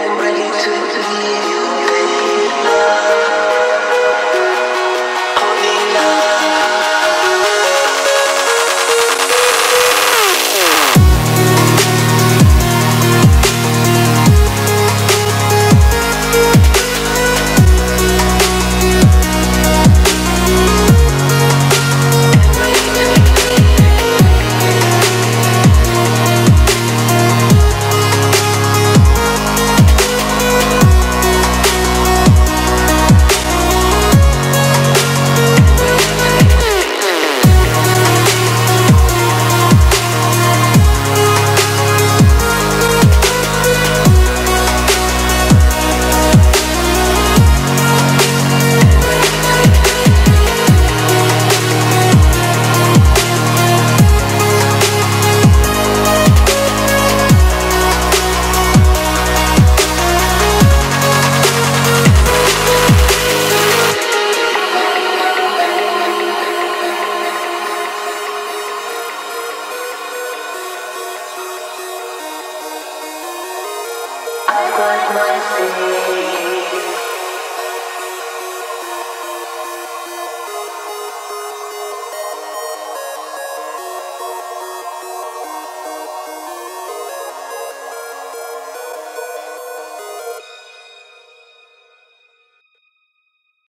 And ready to give you I got my feet.